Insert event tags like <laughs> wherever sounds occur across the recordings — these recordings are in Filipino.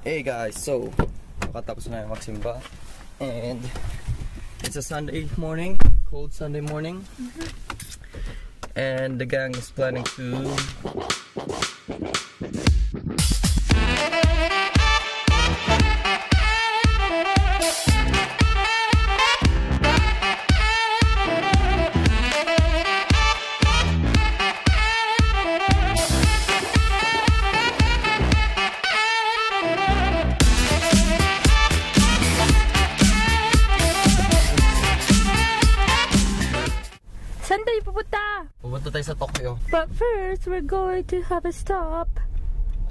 Hey guys, so makatapos na yung magsimba. And it's a Sunday morning, cold Sunday morning. Mm-hmm. And the gang is planning to first, we're going to have a stop.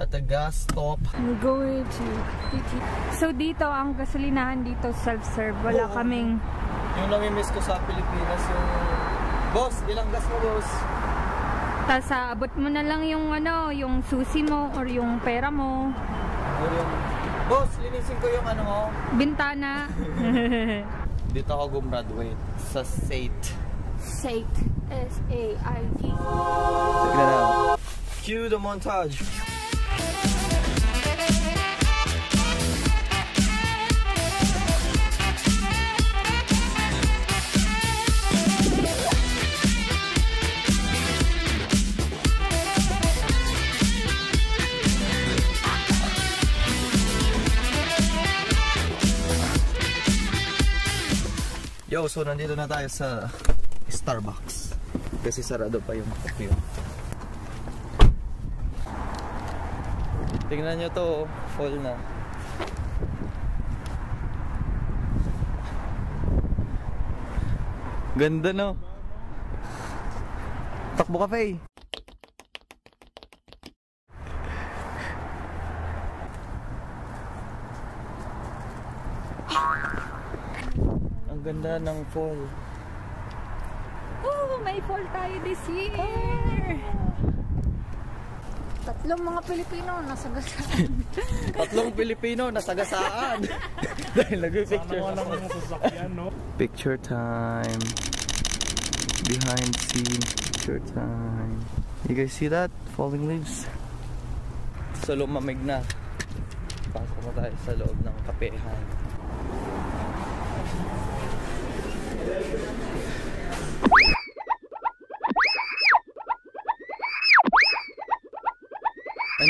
at the gas stop. We're going to PT. So dito, ang gasolinahan dito self-serve. Wala Oo. kaming... Yung nami-miss ko sa Pilipinas yung Boss, ilang gas mo boss? Tapos abot mo na lang yung ano, yung susi mo or yung pera mo. Or yung Boss, linisin ko yung ano mo. Bintana. <laughs> Dito ako gumraduate sa SAIT. Sate. S-A-I-T. Check that out. Cue the montage. Yo, so nandito na tayo sa Starbucks. Kasi sarado pa yung Tokyo. Tingnan nyo to, oh. fall na. Ganda no? Takbo ka. Ang ganda ng fall. Oh, may fall tayo this year. Tatlong mga Pilipino nasa gasaan. <laughs> Tatlong Pilipino nasagasaan. <laughs> Dahil nag-picture. Picture time. Behind scene picture time. You guys see that? Falling leaves. So lumamig na. Pasok na tayo sa loob ng kapehan.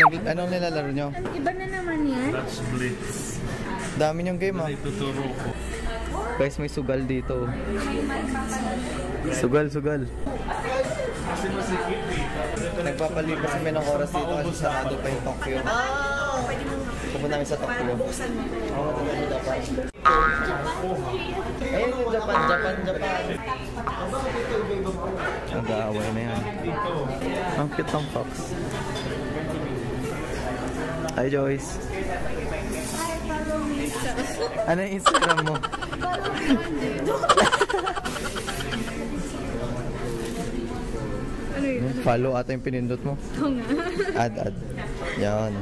Ano, anong nilalaro nyo? Iba na naman yan. That's Blitz. Dami yung game ah. Ituturo ko. Guys, may sugal dito. Sugal, sugal. Nagpapalipas kami ng oras dito kasi sarado pa yung Tokyo. Pupunta namin sa Tokyo. Ako na sa Japan. Ayun yung Japan, Japan, Japan. Nag-aaway na yan. Ang cute ng fox. Hi Joyce. Ano yung Instagram mo? Ano yun? Follow ata yung pinindot mo. Ito nga. Add, add. Yan.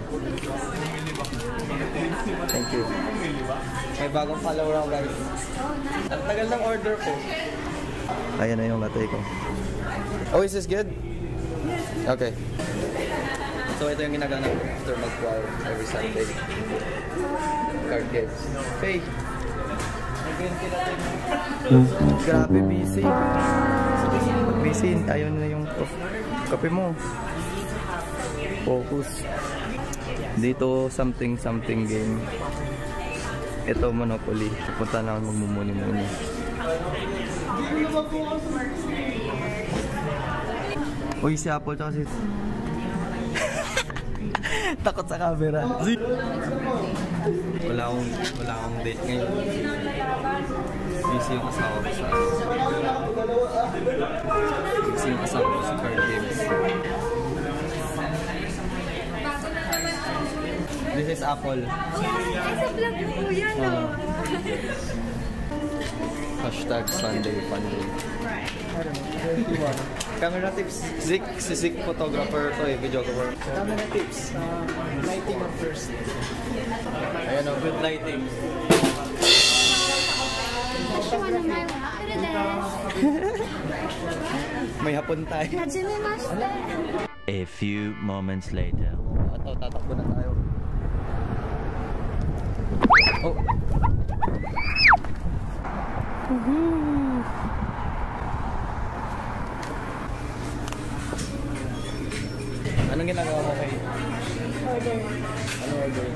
Thank you. May bagong follower ako guys. Ang tagal ng order ko. Ayan na yung latte ko. Oh, is this good? Okay. So ito yung ginagana ko after mag-choir every Sunday. Card games. Faye. Grabe busy. Busy. Ayaw na yung kape mo. Focus. Dito something something game. Ito Monopoly. Pupunta na ako magmumuni-muni. Uy, si Apple tsaka si... <laughs> Takot sa camera. Wala akong, wala akong date ngayon. Busy yung asawa ko sa... Busy yung asawa ko sa card games. This is Apple. Ay, sa vlog mo po yan, oh. Hashtag Sunday Funday. Camera tips. Zik, si Zik photographer to eh, videographer. Camera tips. Uh, lighting at first. Ayan o, good lighting. <laughs> May hapon tayo. A few moments later. Ato, tatakbo na tayo. Oh. Woohoo! Anong ginagawa mo kay? Order. Ano order?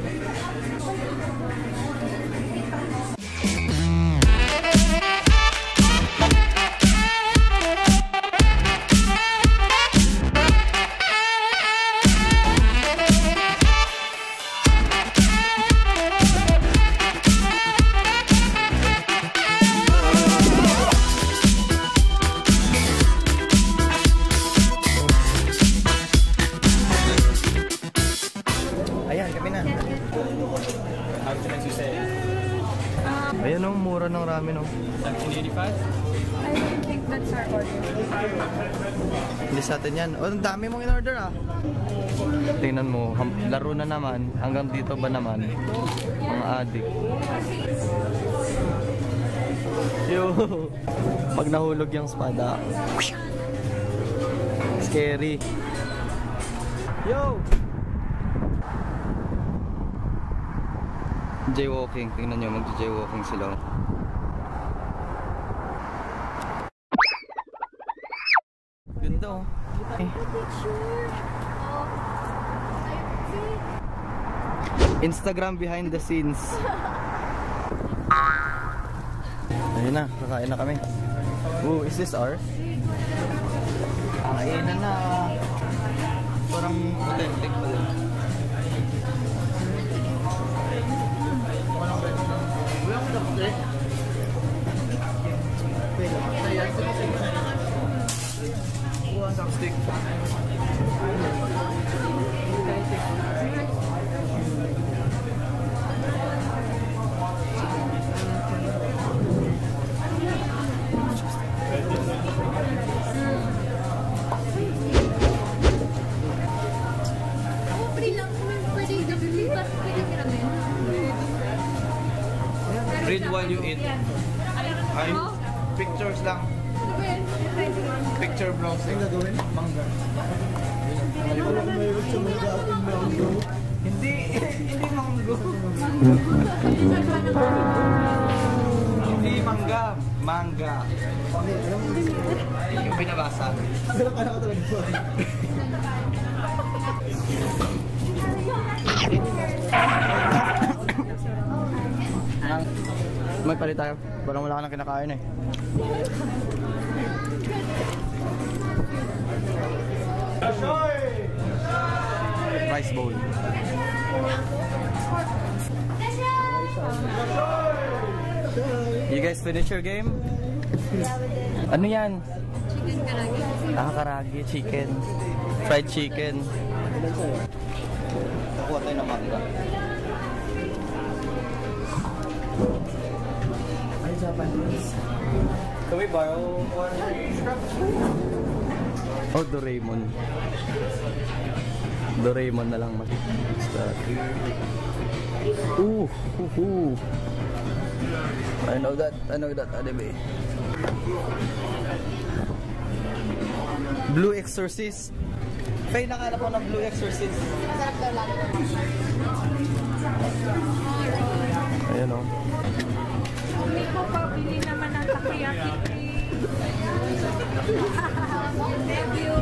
Ayan oh, mura ng ramen oh. I 1985? don't think that's our order. Hindi sa atin yan. Oh, ang dami mong in-order ah. Tingnan mo, laro na naman. Hanggang dito ba naman? Mga adik. Yo! <laughs> Pag nahulog yung spada. Scary. Yo! Jaywalking. Tingnan nyo, mag-jaywalking sila. Ganda oh. Eh. Instagram behind the scenes. Ayun na, kakain na kami. Oh, is this ours? Kainan na. Parang authentic pa din. Thank you. You eat. Ay, pictures lang. Picture browsing. Ang gagawin? Mangga. Hindi, hindi manggo. hindi mangga, manga. Yung binabasa. Ang <laughs> magpalit tayo. Parang wala ka nang kinakain eh. Rice bowl. You guys finish your game? Ano yan? Chicken karagi. Ah, karagi, chicken. Fried chicken. Nakuha tayo ng mangga. Japanese. Can we borrow one Oh, Doraemon. Doraemon na lang that? Ooh, ooh, ooh. I know that, I know that anime. Blue Exorcist. Faye, nakala ko ng Blue Exorcist. Masarap daw lang. Ayan o. Hindi ko pa bili naman ng takoyaki. <laughs> Thank you.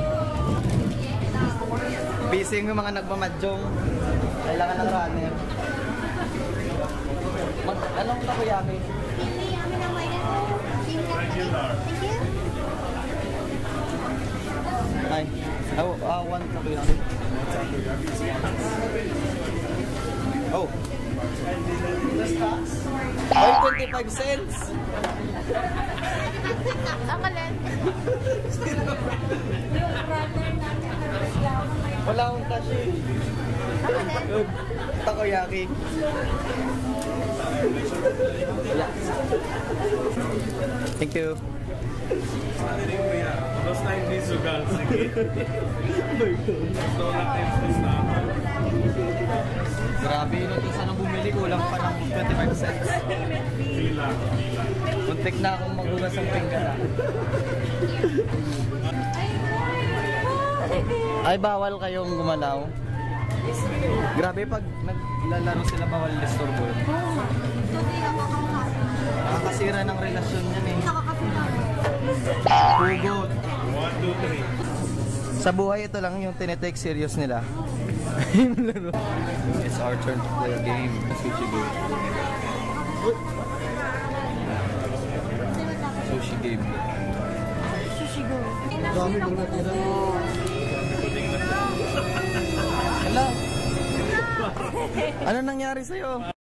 Busy yung mga nagmamadyong. Kailangan ng runner. Mag, anong takoyaki? Ay, oh, ah, one takoyaki. Oh. Oy, 25 cents! Ang. Wala akong cash eh. Takoyaki. Thank you. Dos na hindi sugal. Sige. Gusto natin sa Grabe, kung saan ang bumili, kulang pa ng 25 cents. Muntik na akong magugas ng pinggan ah. Ay, bawal kayong gumalaw. Grabe pag naglalaro sila bawal disturbo. Nakakasira ng relasyon yan eh. Hugot. Sa buhay ito lang yung tinetake serious nila. <laughs> It's our turn to play a game. Sushi game. Sushi game. Sushi go. Hello. <laughs> Ano nangyari sa'yo?